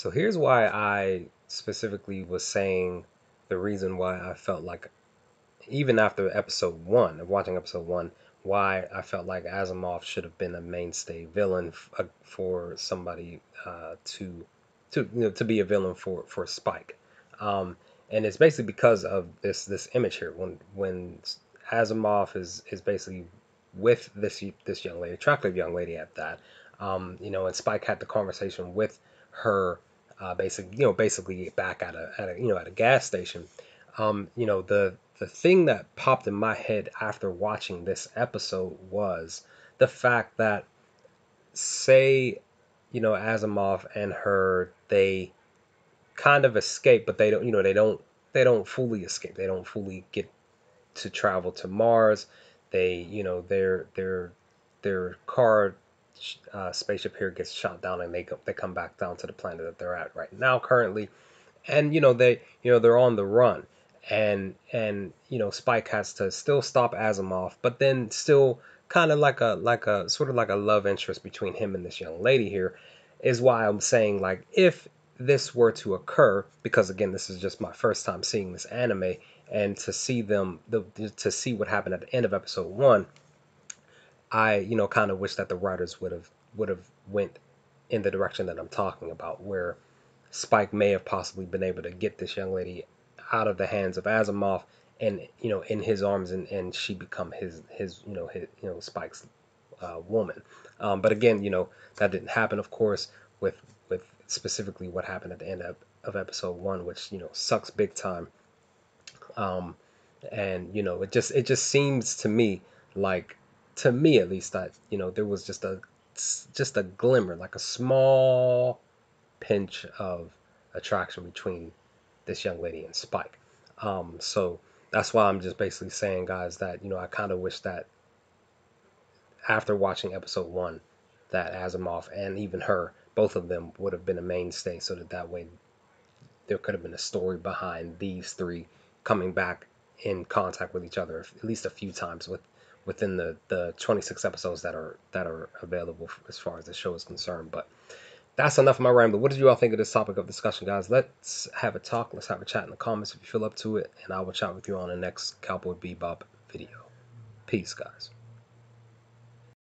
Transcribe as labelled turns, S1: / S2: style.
S1: So here's why I specifically was saying the reason why I felt like, even after episode one, of watching episode one, why I felt like Asimov should have been a mainstay villain uh, for somebody uh, to to you know to be a villain for for Spike, um, and it's basically because of this this image here. When when Asimov is is basically with this this young lady, attractive young lady at that, um, you know, and Spike had the conversation with her, uh, basically you know basically back at a at a you know at a gas station, um, you know the the thing that popped in my head after watching this episode was the fact that say you know Asimov and her they kind of escape but they don't you know they don't they don't fully escape. They don't fully get to travel to Mars. They you know their their their car uh, spaceship here gets shot down and they go, they come back down to the planet that they're at right now currently. And you know they you know they're on the run. And and you know Spike has to still stop Asimov, but then still kind of like a like a sort of like a love interest between him and this young lady here is why I'm saying like if this were to occur because again this is just my first time seeing this anime and to see them the to see what happened at the end of episode 1 I you know kind of wish that the writers would have would have went in the direction that I'm talking about where Spike may have possibly been able to get this young lady out of the hands of Asimov and you know in his arms and, and she become his his you know his you know Spike's uh, woman. Um, but again, you know that didn't happen, of course, with with specifically what happened at the end of, of episode one, which you know sucks big time. Um, and you know it just it just seems to me like to me at least that you know there was just a just a glimmer, like a small pinch of attraction between this young lady and Spike. Um, so that's why I'm just basically saying, guys, that you know I kind of wish that after watching episode one, that Asimov and even her, both of them would have been a mainstay, so that that way there could have been a story behind these three coming back in contact with each other at least a few times with within the the 26 episodes that are that are available as far as the show is concerned. But that's enough of my rambling. What did you all think of this topic of discussion, guys? Let's have a talk. Let's have a chat in the comments if you feel up to it, and I will chat with you on the next Cowboy Bebop video. Peace, guys.